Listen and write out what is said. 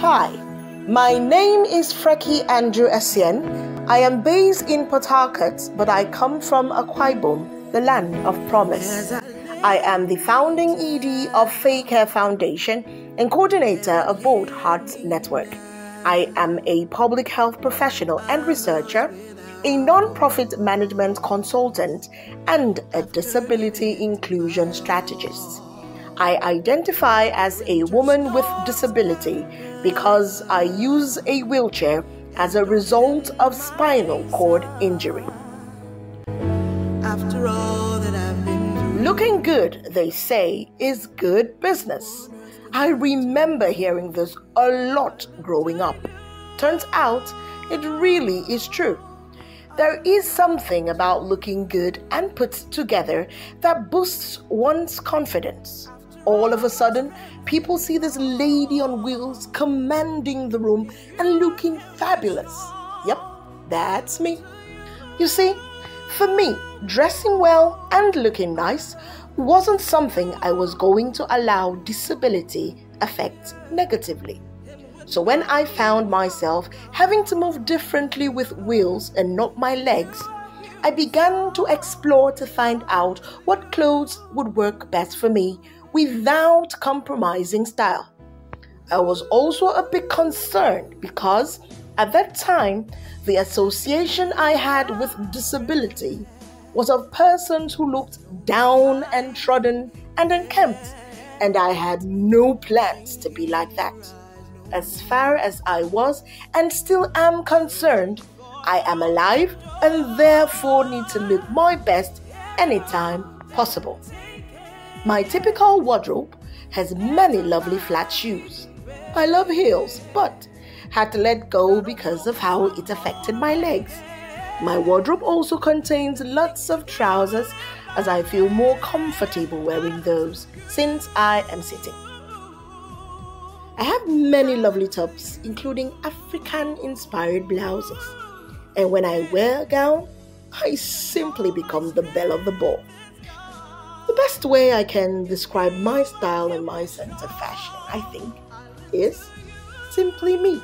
Hi, my name is Freky Andrew Essien. I am based in Port Harcourt, but I come from Akwa Ibom, the land of promise. I am the founding ED of FAECARE Foundation and coordinator of Bold Hearts Network. I am a public health professional and researcher, a non-profit management consultant, and a disability inclusion strategist. I identify as a woman with disability because I use a wheelchair as a result of spinal cord injury. After all that I've been Looking good, they say, is good business. I remember hearing this a lot growing up. Turns out it really is true. There is something about looking good and put together that boosts one's confidence all of a sudden, people see this lady on wheels commanding the room and looking fabulous. Yep, that's me. You see, for me, dressing well and looking nice wasn't something I was going to allow disability affect negatively. So when I found myself having to move differently with wheels and not my legs, I began to explore to find out what clothes would work best for me without compromising style. I was also a bit concerned because at that time, the association I had with disability was of persons who looked down and trodden and unkempt, and I had no plans to be like that. As far as I was and still am concerned, I am alive and therefore need to look my best anytime possible. My typical wardrobe has many lovely flat shoes. I love heels, but had to let go because of how it affected my legs. My wardrobe also contains lots of trousers as I feel more comfortable wearing those since I am sitting. I have many lovely tops, including African inspired blouses. And when I wear a gown, I simply become the belle of the ball best way I can describe my style and my sense of fashion, I think, is simply me.